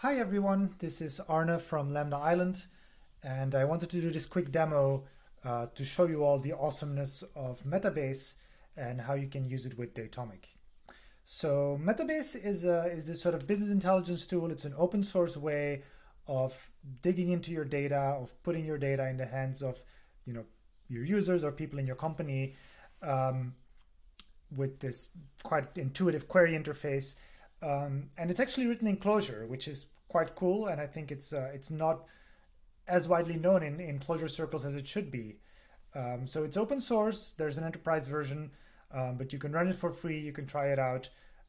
Hi everyone, this is Arne from Lambda Island, and I wanted to do this quick demo uh, to show you all the awesomeness of Metabase and how you can use it with Datomic. So Metabase is, a, is this sort of business intelligence tool. It's an open source way of digging into your data, of putting your data in the hands of you know your users or people in your company um, with this quite intuitive query interface. Um, and it's actually written in Clojure, which is quite cool. And I think it's uh, it's not as widely known in, in Clojure circles as it should be. Um, so it's open source. There's an enterprise version, um, but you can run it for free. You can try it out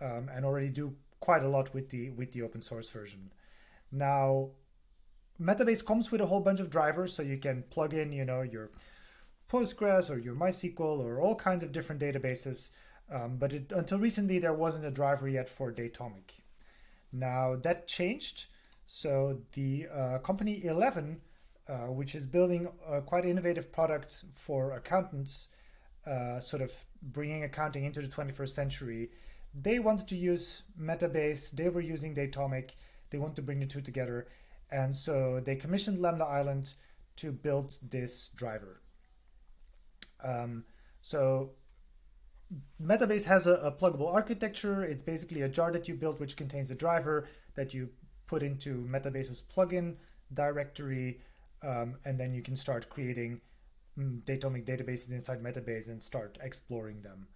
um, and already do quite a lot with the with the open source version. Now, Metabase comes with a whole bunch of drivers, so you can plug in, you know, your Postgres or your MySQL or all kinds of different databases. Um, but it, until recently, there wasn't a driver yet for Datomic. Now that changed. So the uh, company Eleven, uh, which is building a quite innovative product for accountants, uh, sort of bringing accounting into the 21st century, they wanted to use Metabase. They were using Datomic. They want to bring the two together. And so they commissioned Lambda Island to build this driver. Um, so Metabase has a, a, pluggable architecture. It's basically a jar that you build which contains a driver that you put into Metabase's plugin directory, um, and then you can start creating mm, Datomic databases inside Metabase and start exploring them.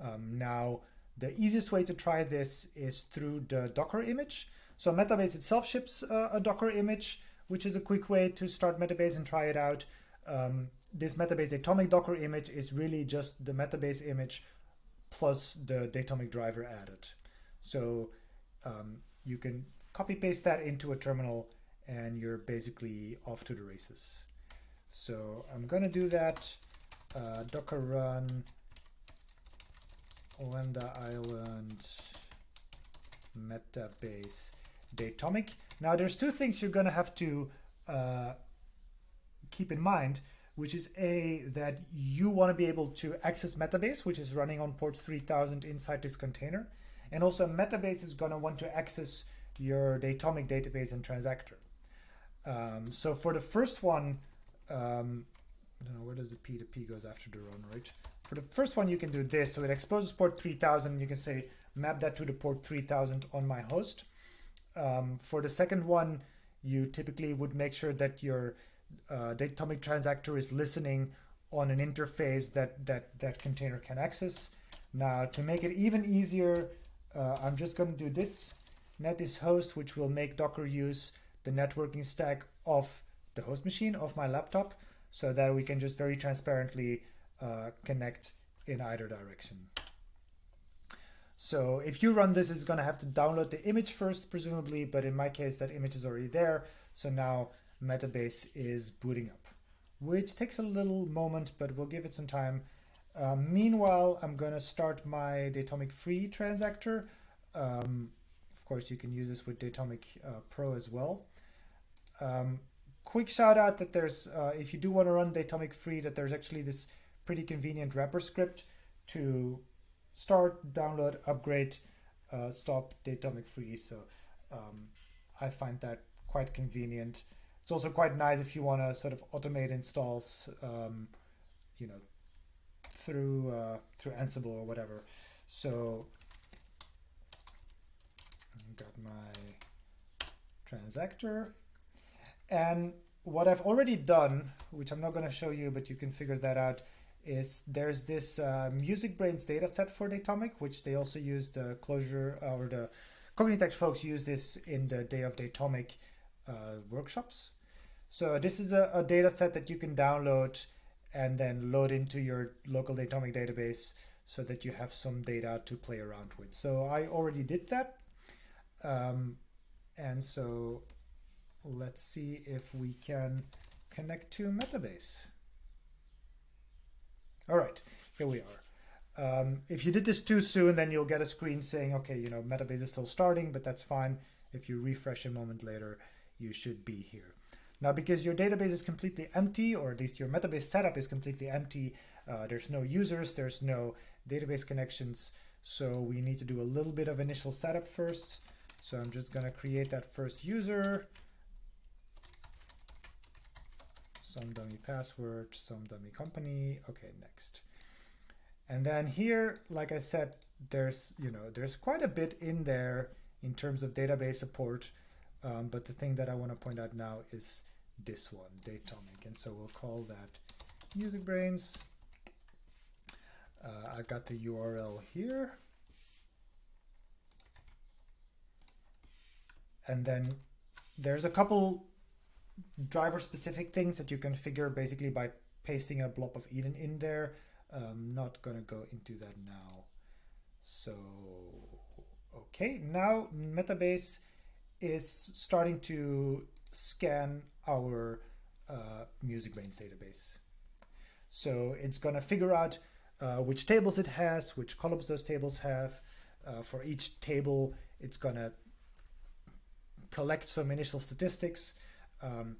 Um, now, the easiest way to try this is through the Docker image. So Metabase itself ships uh, a Docker image, which is a quick way to start Metabase and try it out. Um, this Metabase Datomic Docker image is really just the Metabase image plus the Datomic driver added. So um, you can copy paste that into a terminal and you're basically off to the races. So I'm gonna do that. Uh, Docker run Lambda Island Metabase Datomic. Now there's two things you're gonna have to uh, keep in mind which is A, that you want to be able to access Metabase, which is running on port 3000 inside this container. And also Metabase is going to want to access your Datomic database and transactor. Um, so for the first one, um, I don't know, where does the P to P goes after the run, right? For the first one, you can do this. So it exposes port 3000. You can say, map that to the port 3000 on my host. Um, for the second one, you typically would make sure that your uh, Datomic transactor is listening on an interface that that that container can access. Now to make it even easier, uh, I'm just going to do this net is host, which will make Docker use the networking stack of the host machine of my laptop so that we can just very transparently uh, connect in either direction. So if you run this, it's going to have to download the image first, presumably, but in my case, that image is already there. So now Metabase is booting up, which takes a little moment, but we'll give it some time. Um, meanwhile, I'm going to start my Datomic Free transactor. Um, of course, you can use this with Datomic uh, Pro as well. Um, quick shout out that there's, uh, if you do want to run Datomic Free, that there's actually this pretty convenient wrapper script to start, download, upgrade, uh, stop Datomic Free. So um, I find that quite convenient. It's also quite nice if you want to sort of automate installs, um, you know, through uh, through Ansible or whatever. So got my transactor. And what I've already done, which I'm not going to show you, but you can figure that out, is there's this uh, MusicBrainz dataset for Datomic, which they also use the Clojure uh, or the Cognitect folks use this in the Day of Datomic uh, workshops. So this is a, a data set that you can download and then load into your local Datomic database so that you have some data to play around with. So I already did that. Um, and so let's see if we can connect to Metabase. All right, here we are. Um, if you did this too soon, then you'll get a screen saying, okay, you know, Metabase is still starting, but that's fine. If you refresh a moment later, you should be here. Now, because your database is completely empty, or at least your Metabase setup is completely empty, uh, there's no users, there's no database connections, so we need to do a little bit of initial setup first. So I'm just gonna create that first user, some dummy password, some dummy company. Okay, next. And then here, like I said, there's, you know, there's quite a bit in there in terms of database support. Um, but the thing that I want to point out now is this one, Datomic. And so we'll call that MusicBrainz. Uh, I got the URL here. And then there's a couple driver specific things that you can figure basically by pasting a blob of EDN in there. I'm not gonna go into that now. So, okay, now Metabase is starting to scan our uh, MusicBrainz database. So it's gonna figure out uh, which tables it has, which columns those tables have. Uh, for each table, it's gonna collect some initial statistics. Um,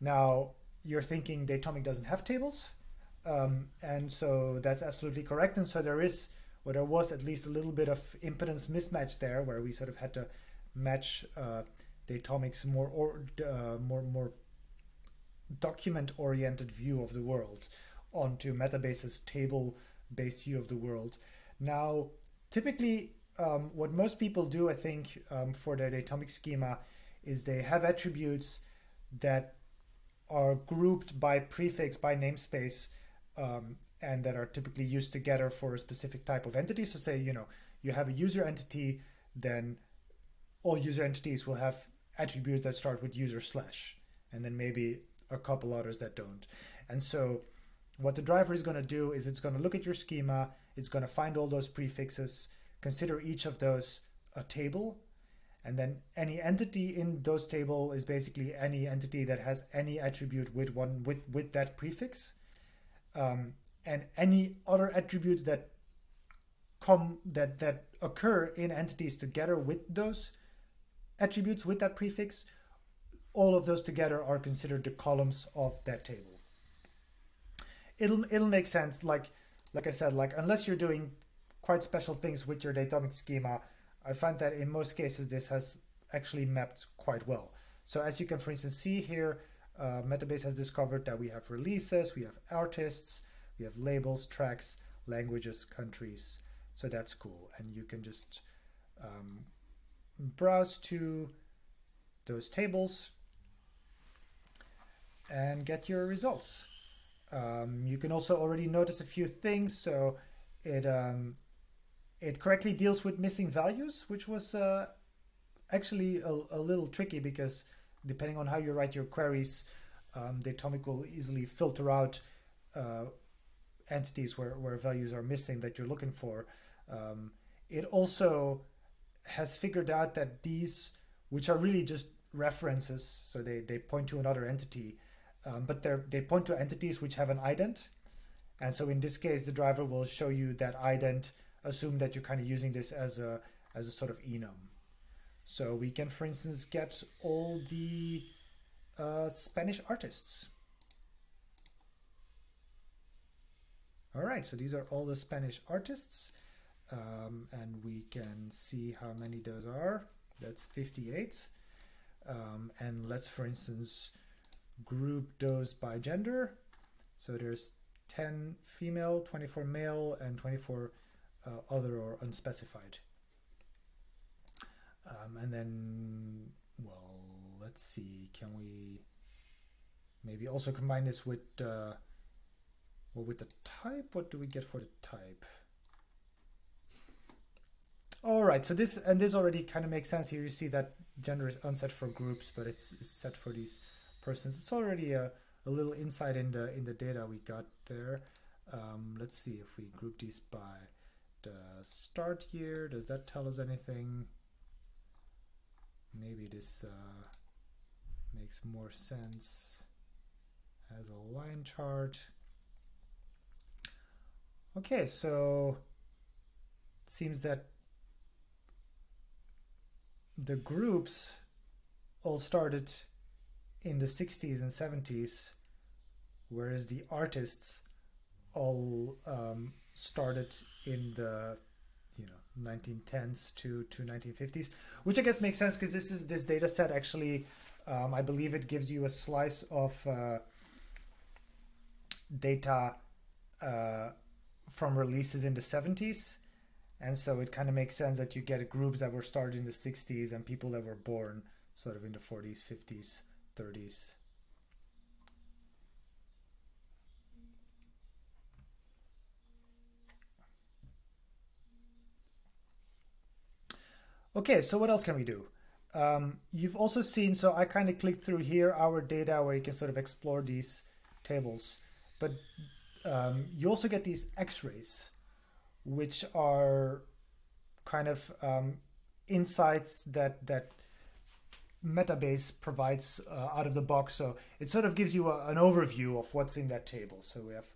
now, you're thinking Datomic doesn't have tables, um, and so that's absolutely correct. And so there is, well, there was at least a little bit of impedance mismatch there, where we sort of had to match uh, Datomic's more or uh, more more document-oriented view of the world onto Metabase's table-based view of the world. Now, typically, um, what most people do, I think, um, for their Datomic schema is they have attributes that are grouped by prefix, by namespace, um, and that are typically used together for a specific type of entity. So say, you know, you have a user entity, then all user entities will have attributes that start with user slash, and then maybe a couple others that don't. And so what the driver is going to do is it's going to look at your schema, it's going to find all those prefixes, consider each of those a table, and then any entity in those table is basically any entity that has any attribute with one with with that prefix, um, and any other attributes that come that that occur in entities together with those attributes with that prefix. All of those together are considered the columns of that table. It'll it'll make sense. Like like I said, like unless you're doing quite special things with your datomic schema I find that in most cases this has actually mapped quite well. So as you can for instance see here, uh, Metabase has discovered that we have releases, we have artists, we have labels, tracks, languages, countries. So that's cool. And you can just um, browse to those tables and get your results. Um, you can also already notice a few things. So it um, it correctly deals with missing values, which was uh, actually a, a, little tricky because depending on how you write your queries, um, Datomic will easily filter out uh, entities where, where values are missing that you're looking for. Um, it also has figured out that these, which are really just references, so they, they point to another entity, um, but they they point to entities which have an ident. And so in this case, the driver will show you that ident assume that you're kind of using this as a as a sort of enum. So we can, for instance, get all the uh, Spanish artists. All right, so these are all the Spanish artists. Um, and we can see how many those are. That's 58. Um, and let's, for instance, group those by gender. So there's 10 female, 24 male, and 24 uh, other or unspecified. Um, and then, well, let's see, can we maybe also combine this with, uh, well, with the type? What do we get for the type? All right, so this, and this already kind of makes sense here. You see that gender is unset for groups, but it's, it's set for these persons. It's already a, a little insight in the, in the data we got there. Um, let's see if we group these by the start year. Does that tell us anything? Maybe this uh, makes more sense as a line chart. Okay, so it seems that the groups all started in the 60s and 70s, whereas the artists all um, started in the you know 1910s to, to 1950s, which I guess makes sense because this is this data set actually, um, I believe it gives you a slice of uh, data uh, from releases in the 70s. And so it kind of makes sense that you get groups that were started in the 60s and people that were born sort of in the 40s, 50s, 30s. Okay, so what else can we do? Um, you've also seen, so I kind of clicked through here, our data, where you can sort of explore these tables. But um, you also get these x-rays, which are kind of um, insights that, that Metabase provides uh, out of the box. So it sort of gives you a, an overview of what's in that table. So we have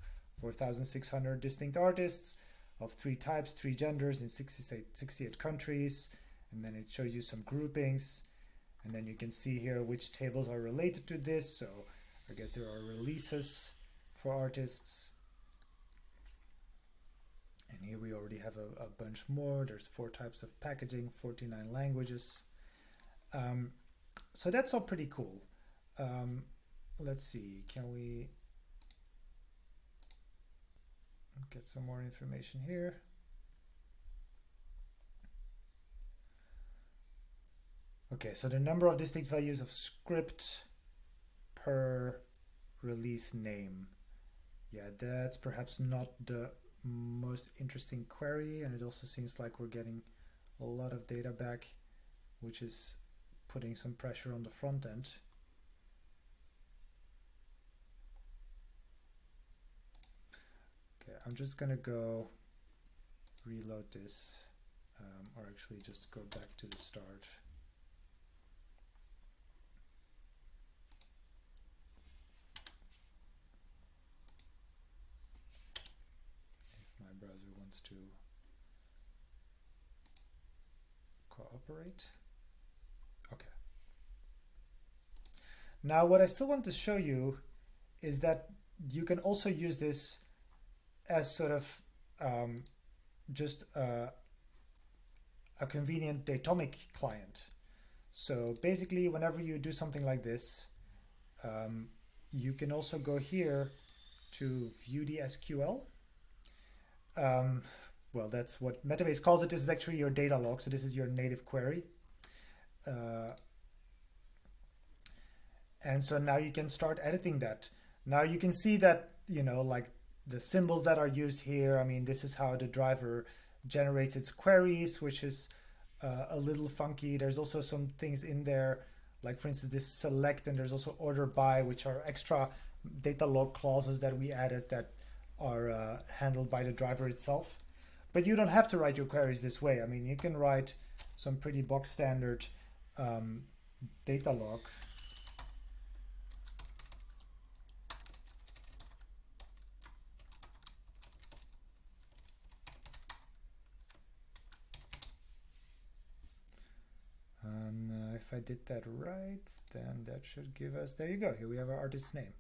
4,600 distinct artists of three types, three genders in 68, 68 countries and then it shows you some groupings and then you can see here which tables are related to this so I guess there are releases for artists here we already have a, a bunch more. There's four types of packaging 49 languages. Um, so that's all pretty cool. Um, let's see. Can we get some more information here? Okay, so the number of distinct values of script per release name. Yeah, that's perhaps not the most interesting query, and it also seems like we're getting a lot of data back, which is putting some pressure on the front end. Okay, I'm just gonna go reload this, um, or actually just go back to the start. wants to cooperate. Okay. Now what I still want to show you is that you can also use this as sort of um, just a, a convenient Datomic client. So basically, whenever you do something like this, um, you can also go here to view the SQL um, well, that's what Metabase calls it. This is actually your Datalog. So this is your native query. Uh, and so now you can start editing that. Now you can see that, you know, like the symbols that are used here. I mean, this is how the driver generates its queries, which is uh, a little funky. There's also some things in there, like for instance, this select, and there's also order by, which are extra Datalog clauses that we added that are uh, handled by the driver itself. But you don't have to write your queries this way. I mean, you can write some pretty box standard um, Datalog. And uh, if I did that right, then that should give us, there you go, here we have our artist's name.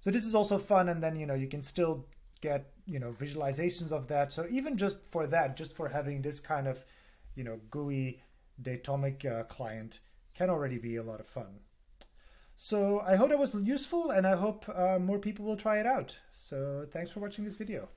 So this is also fun and then, you know, you can still get you know visualizations of that. So even just for that just for having this kind of you know GUI datomic uh, client can already be a lot of fun. So i hope that was useful and i hope uh, more people will try it out. So thanks for watching this video